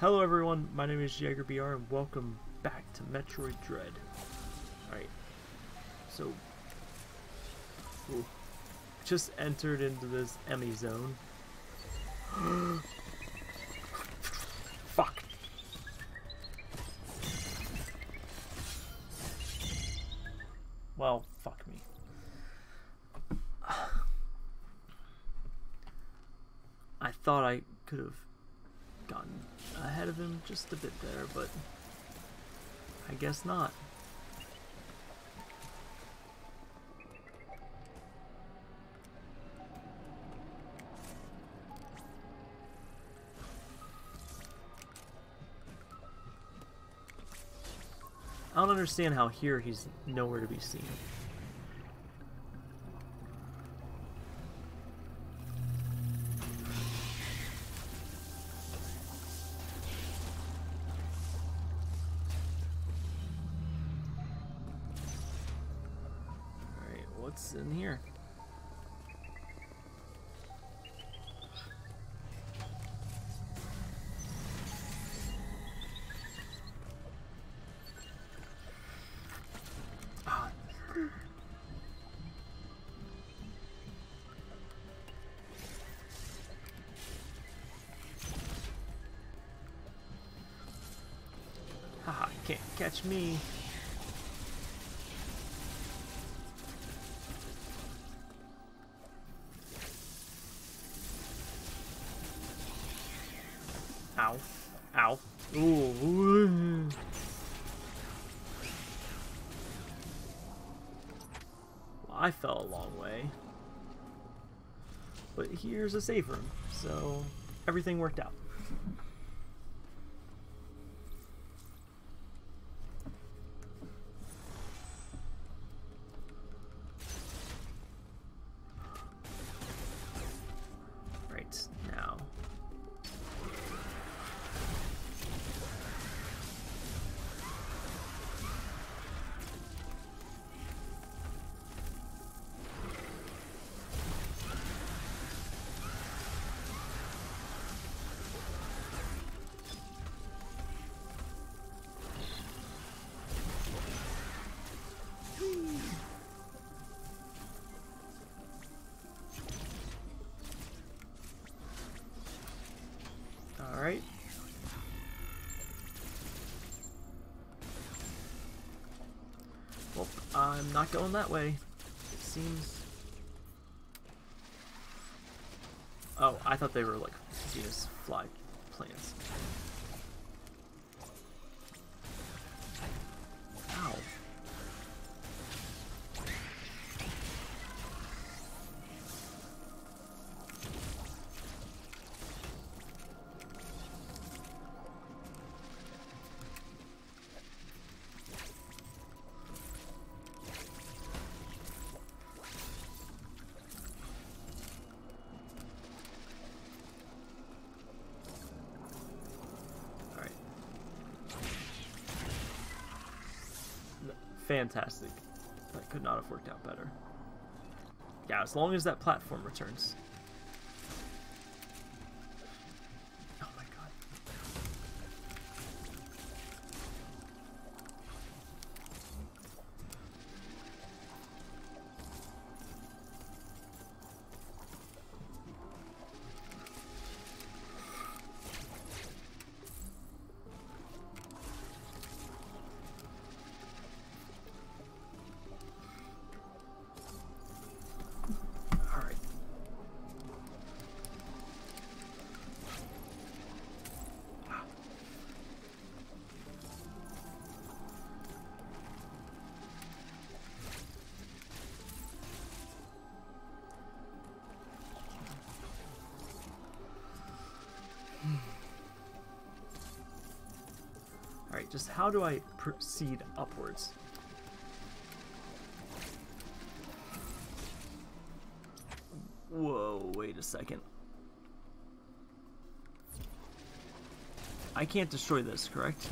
Hello everyone, my name is Yeagerbr and welcome back to Metroid Dread. Alright, so... Ooh, just entered into this Emmy zone. Fuck. Well, fuck me. I thought I could have gotten ahead of him just a bit there, but I guess not. I don't understand how here he's nowhere to be seen. In here? Ah. Haha, can't catch me. Ooh. Well, I fell a long way. But here's a save room, so everything worked out. Alright. Well, I'm not going that way. It seems... Oh, I thought they were like Venus fly plants. Fantastic. That could not have worked out better. Yeah, as long as that platform returns. Alright, just how do I proceed upwards? Whoa, wait a second. I can't destroy this, correct?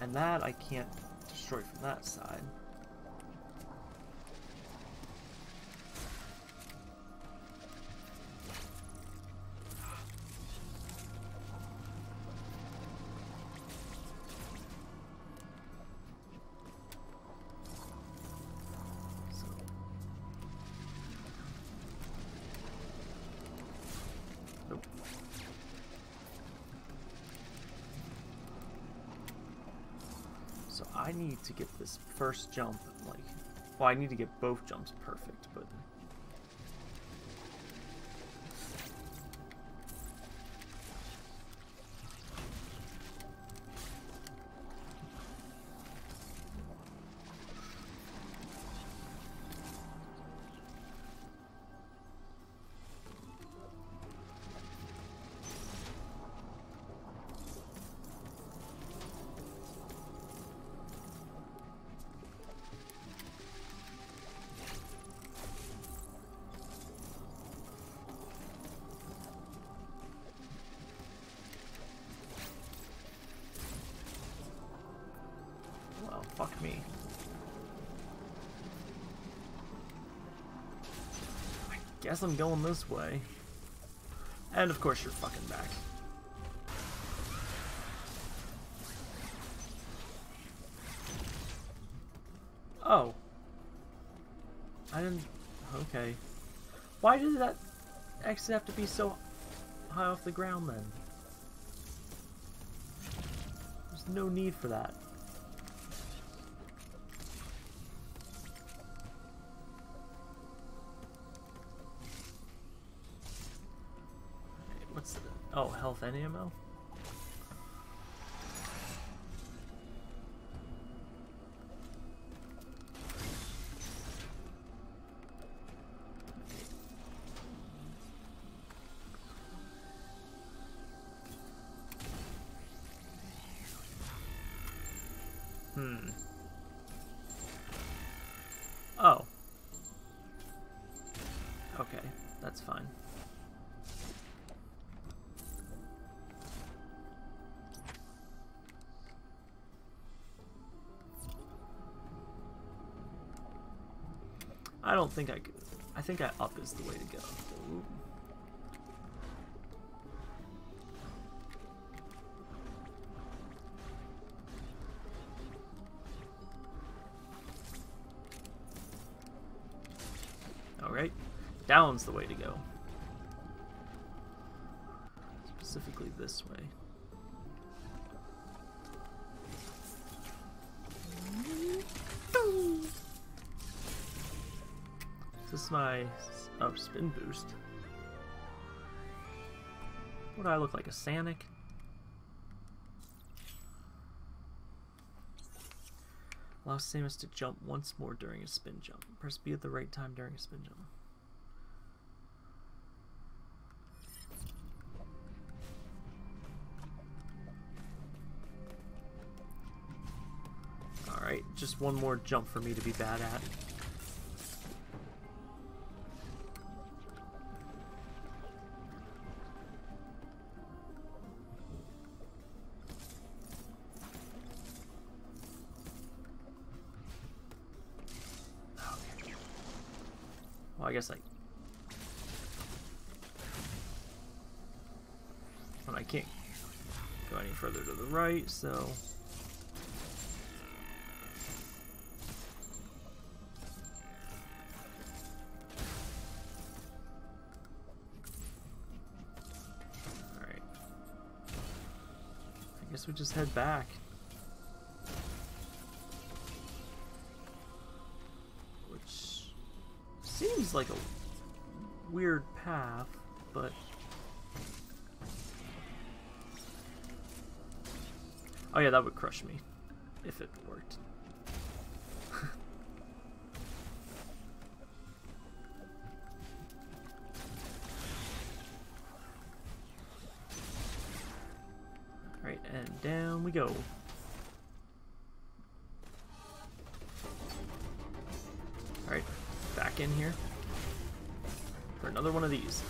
And that I can't destroy from that side. I need to get this first jump, like, well, I need to get both jumps perfect, but... fuck me. I guess I'm going this way. And of course you're fucking back. Oh. I didn't... Okay. Why did that exit have to be so high off the ground then? There's no need for that. 10 AML? Hmm. Don't think I could. I think I up is the way to go. Ooh. Alright, down's the way to go. Specifically this way. This is my oh spin boost. What do I look like? A Sanic? Allow Samus to jump once more during a spin jump. Press B at the right time during a spin jump. Alright, just one more jump for me to be bad at. I guess I... And I can't go any further to the right, so... Alright. I guess we just head back. Like a weird path, but... Oh yeah, that would crush me, if it worked. Alright, and down we go. For another one of these.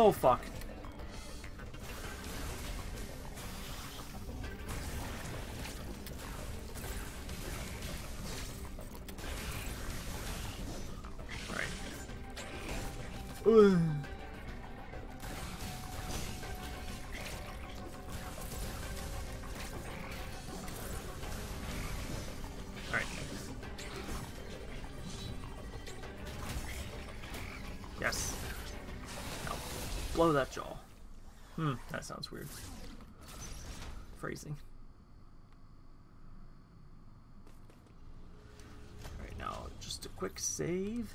Oh, fuck. Alright. Ugh. That jaw. Hmm, that sounds weird. Phrasing. Alright, now just a quick save.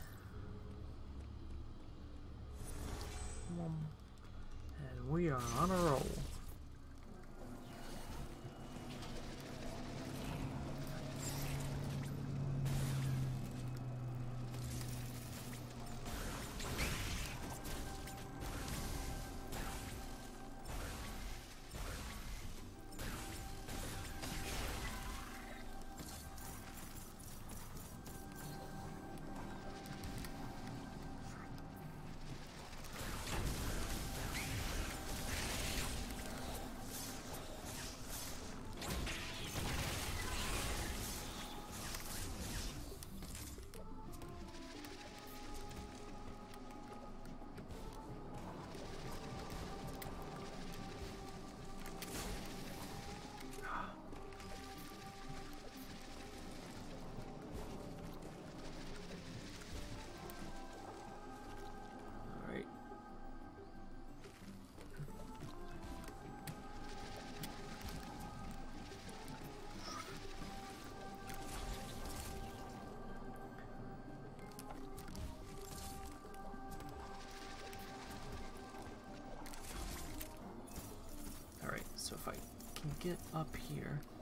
Get up here.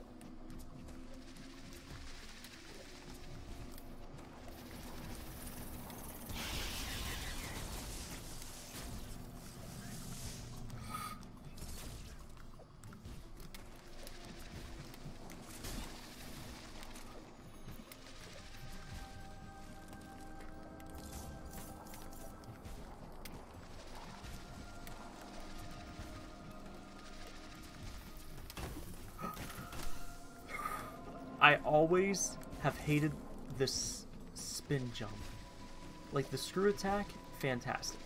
Always have hated this spin jump. Like the screw attack, fantastic.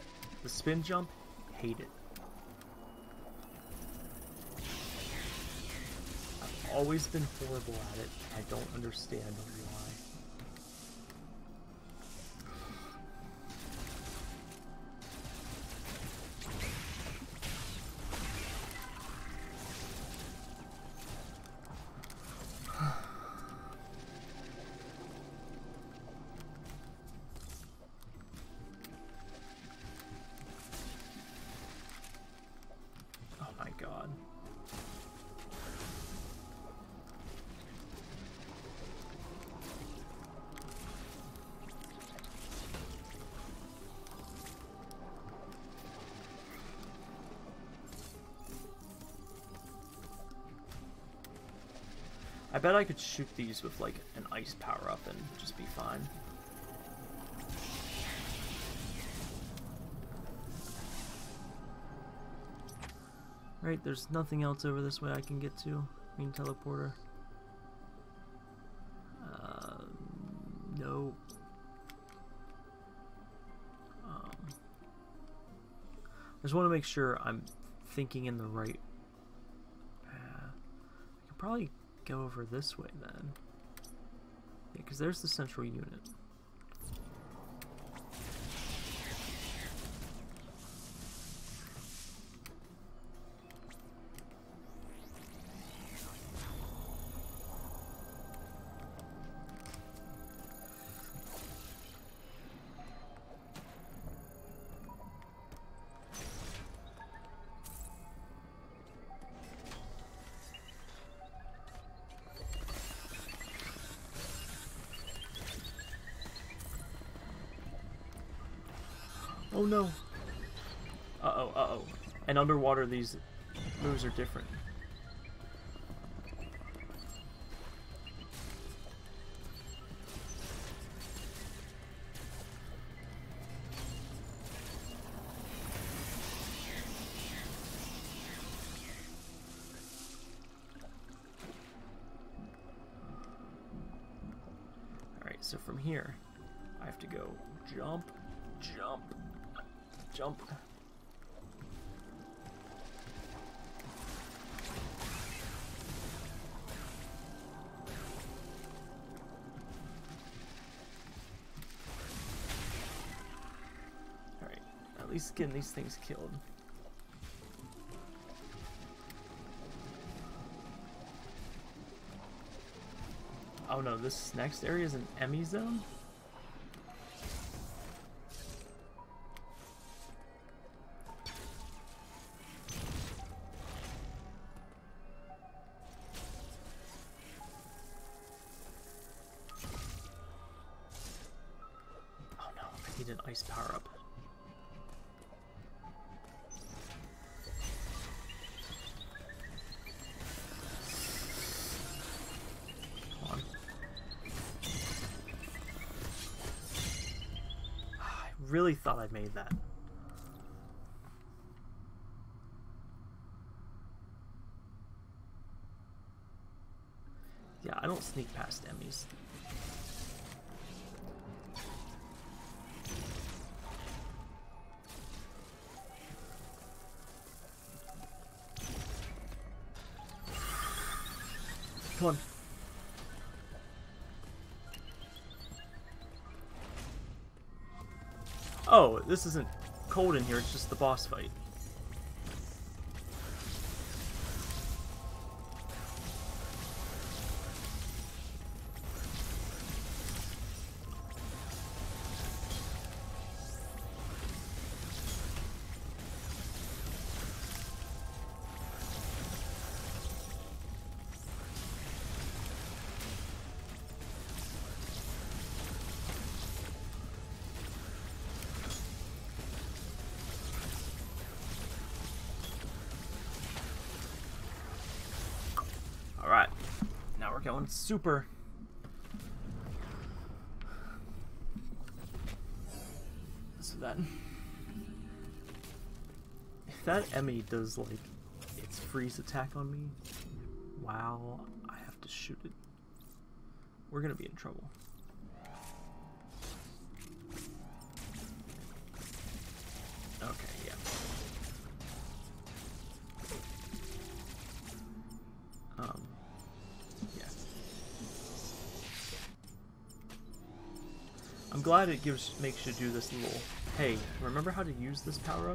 The spin jump, hate it. I've always been horrible at it. I don't understand why. I bet I could shoot these with like an ice power up and just be fine. Right, there's nothing else over this way I can get to. Mean teleporter. Uh, no. Um, I just want to make sure I'm thinking in the right. Uh, I could probably go over this way then. Yeah, because there's the central unit. Oh no. Uh-oh, uh-oh. And underwater, these moves are different. Least getting these things killed. Oh no, this next area is an Emmy zone? Yeah, I don't sneak past Emmys. Come on. Oh, this isn't cold in here, it's just the boss fight. Going super. So then. If that Emmy does, like, its freeze attack on me, wow, I have to shoot it. We're gonna be in trouble. Glad it gives makes you do this little. Hey, remember how to use this power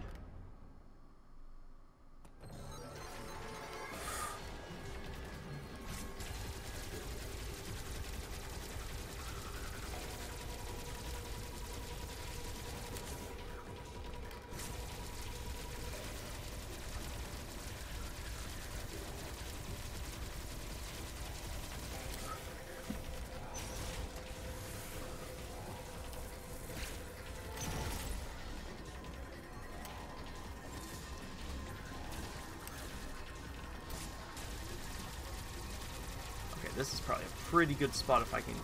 this is probably a pretty good spot if I can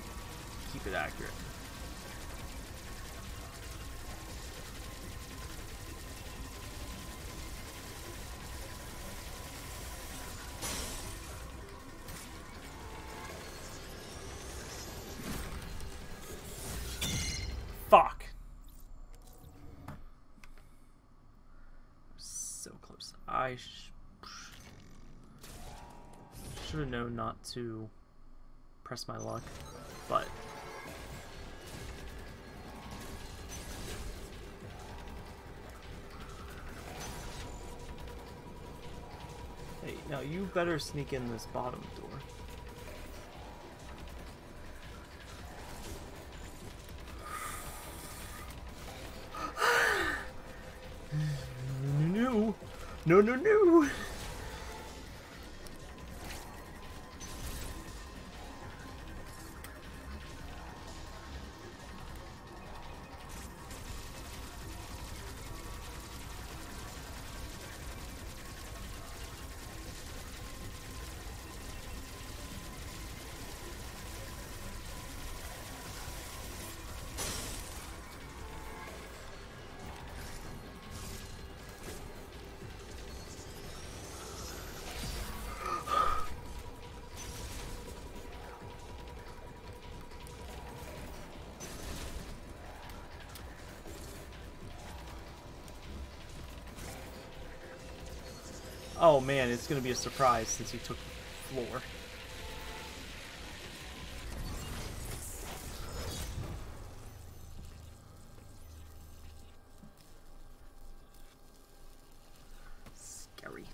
keep it accurate. Fuck. So close. I should have known not to press my luck, but Hey, now you better sneak in this bottom door. No, no, no, Oh man, it's gonna be a surprise since he took the floor. Scary.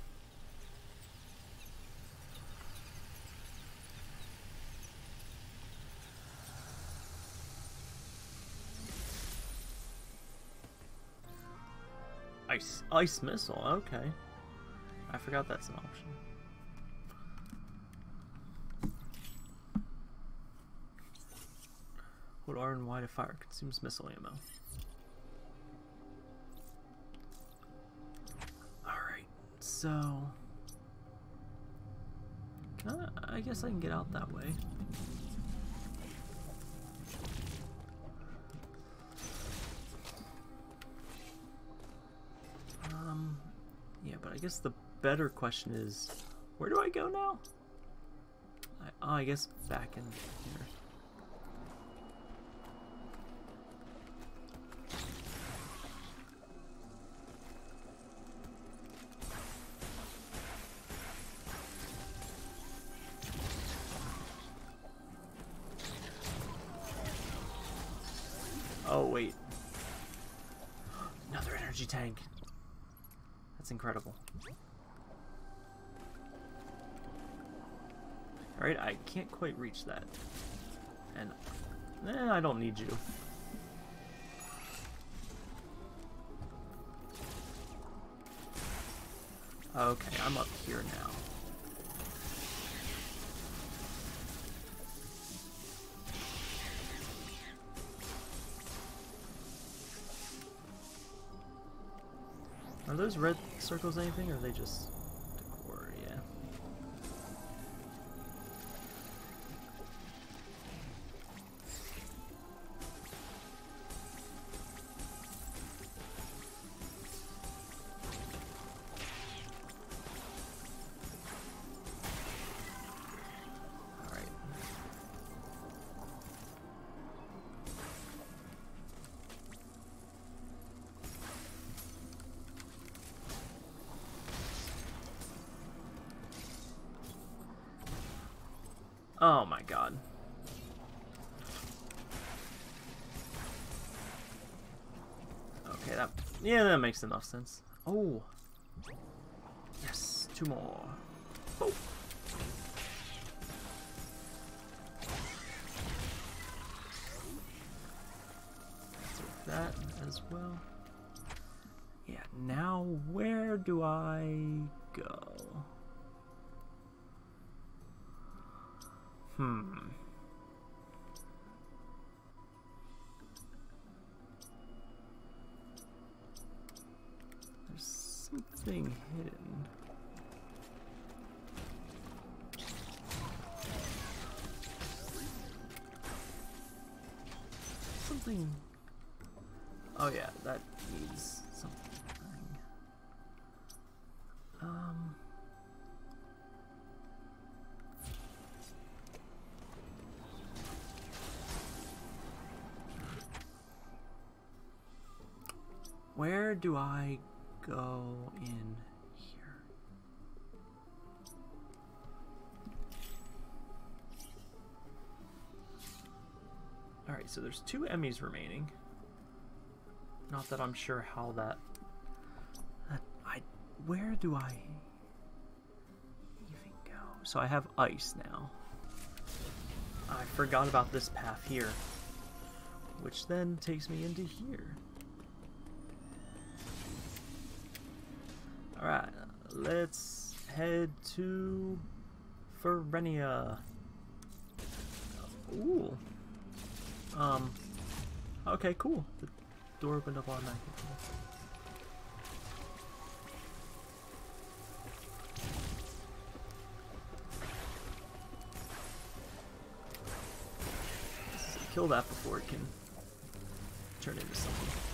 Ice, ice missile. Okay, I forgot that's an option. Hold R and Y to fire consumes missile ammo. Alright, so... I, I guess I can get out that way. Um, yeah, but I guess the better question is, where do I go now? I, oh, I guess back in here. Oh, wait. Another energy tank. That's incredible. Alright, I can't quite reach that. And, eh, I don't need you. Okay, I'm up here now. Are those red circles anything, or are they just Oh my god. Okay, that yeah, that makes enough sense. Oh. Yes, two more. Oh. That as well. Yeah, now where do I Something hidden. Something. Oh yeah, that needs something. Um. Where do I go so there's two Emmys remaining. Not that I'm sure how that... that I... Where do I even go? So I have ice now. I forgot about this path here. Which then takes me into here. Alright, let's head to Ferenia. Ooh. Um, okay, cool. The door opened up automatically. Kill that before it can turn into something.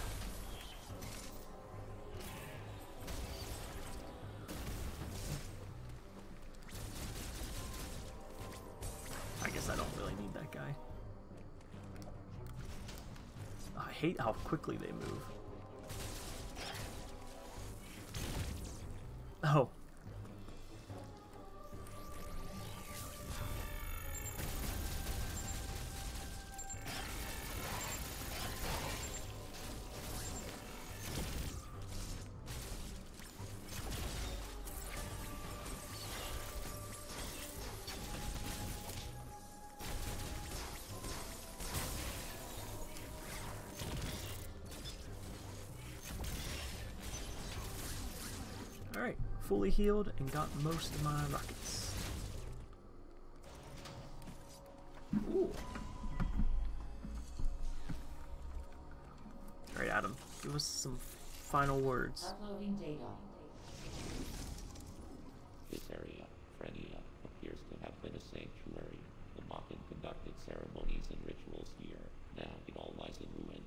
How quickly they move. Fully healed and got most of my rockets. Ooh. Alright, Adam, give us some final words. Uploading data. This area, Ferenia, appears to have been a sanctuary. The Mawkin conducted ceremonies and rituals here. Now it all lies in ruin.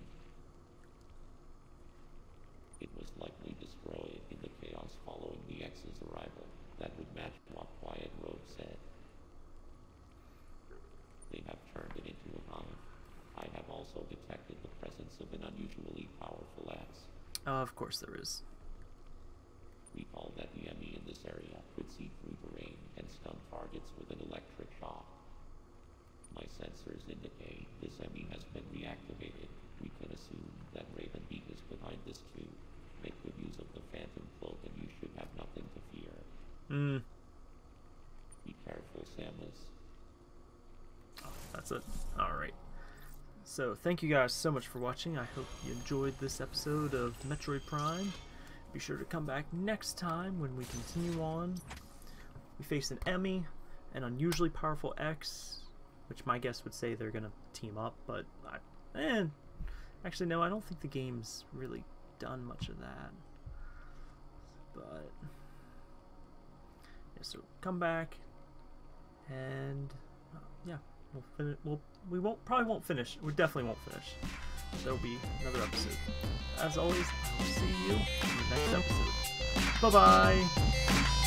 It was likely destroyed in the chaos following the X's arrival. That would match what Quiet Robe said. They have turned it into a hive. I have also detected the presence of an unusually powerful X. Uh, of course there is. Recall that the enemy in this area could see through terrain and stun targets with an electric shock. My sensors indicate this enemy has been reactivated. We can assume that Raven Beak is behind this too. Make good use of the Phantom Cloak and you should have nothing to fear. Hmm. Be careful, Samus. That's it. Alright. So, thank you guys so much for watching. I hope you enjoyed this episode of Metroid Prime. Be sure to come back next time when we continue on. We face an Emmy, an unusually powerful X, which my guess would say they're gonna team up, but I, eh, actually no, I don't think the game's really done much of that. But yeah, so come back, and uh, yeah, we'll finish. We'll we won't probably won't finish. We definitely won't finish. There'll be another episode. As always, I'll see you in the next episode. Bye bye.